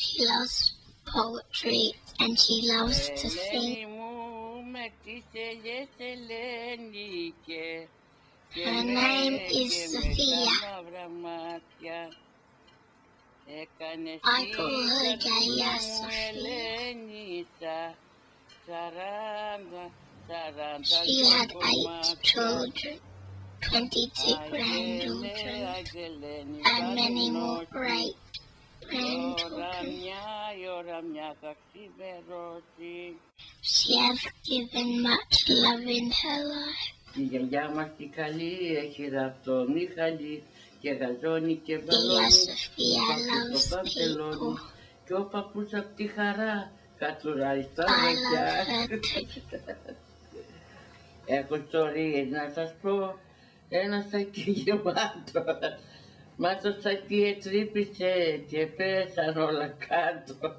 She loves poetry and she loves to sing. Her name is Sophia. I call her Gaia Sophia. She had eight children, 22 grandchildren, and many more great grandchildren. Μια, η ώρα μια θα ξημερώσει. She has given much love in her life. Η γιαγιά μας τη καλή έχει ραφτό Μιχαλή και γαζώνει και Gaia βαλώνει Sophia το loves παντελόνι people. και ο παππούς απ' τη χαρά κατουράει στα I love βαγιά. her too. Έχω ιστορίες να σας πω, ένα σακί γεμάτο. Μα το σακί ετρύπησε και πέσαν όλα κάτω.